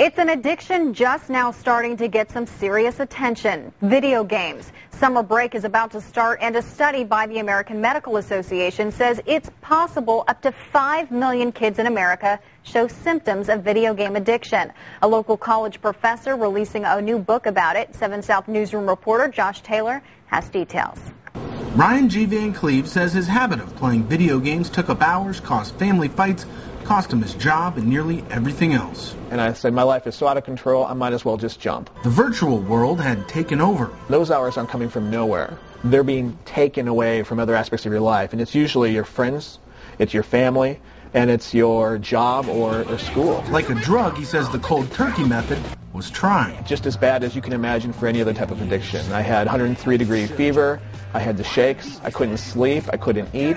It's an addiction just now starting to get some serious attention. Video games. Summer break is about to start and a study by the American Medical Association says it's possible up to 5 million kids in America show symptoms of video game addiction. A local college professor releasing a new book about it. 7 South Newsroom reporter Josh Taylor has details. Ryan G. Van Cleave says his habit of playing video games took up hours, caused family fights, cost him his job and nearly everything else. And I said, my life is so out of control, I might as well just jump. The virtual world had taken over. Those hours aren't coming from nowhere. They're being taken away from other aspects of your life. And it's usually your friends, it's your family, and it's your job or, or school. Like a drug, he says the cold turkey method was trying. Just as bad as you can imagine for any other type of addiction. I had 103 degree fever. I had the shakes. I couldn't sleep. I couldn't eat.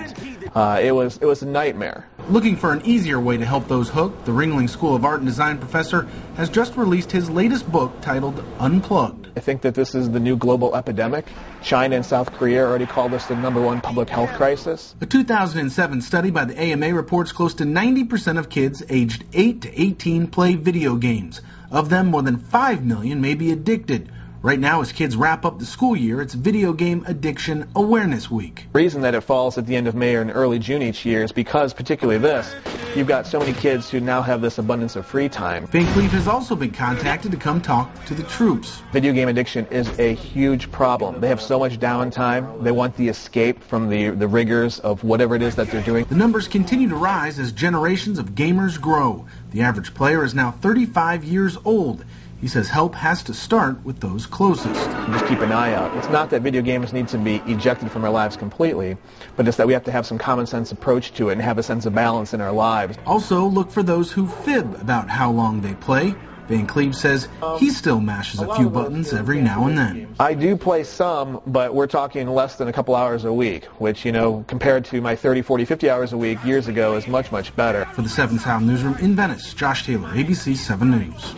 Uh, it was it was a nightmare. Looking for an easier way to help those hooked, the Ringling School of Art and Design professor has just released his latest book titled Unplugged. I think that this is the new global epidemic. China and South Korea already called this the number one public health crisis. A 2007 study by the AMA reports close to 90% of kids aged 8 to 18 play video games. Of them, more than 5 million may be addicted. Right now, as kids wrap up the school year, it's Video Game Addiction Awareness Week. The reason that it falls at the end of May or in early June each year is because, particularly this, you've got so many kids who now have this abundance of free time. Cleave has also been contacted to come talk to the troops. Video game addiction is a huge problem. They have so much downtime. They want the escape from the, the rigors of whatever it is that they're doing. The numbers continue to rise as generations of gamers grow. The average player is now 35 years old. He says help has to start with those closest. Just keep an eye out. It's not that video games need to be ejected from our lives completely, but it's that we have to have some common sense approach to it and have a sense of balance in our lives. Also, look for those who fib about how long they play. Van Cleave says um, he still mashes a few buttons every now and then. I do play some, but we're talking less than a couple hours a week, which, you know, compared to my 30, 40, 50 hours a week years ago is much, much better. For the 7 South Newsroom in Venice, Josh Taylor, ABC 7 News.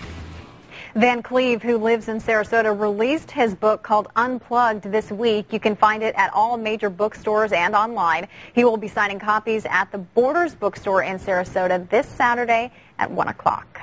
Van Cleave, who lives in Sarasota, released his book called Unplugged this week. You can find it at all major bookstores and online. He will be signing copies at the Borders bookstore in Sarasota this Saturday at 1 o'clock.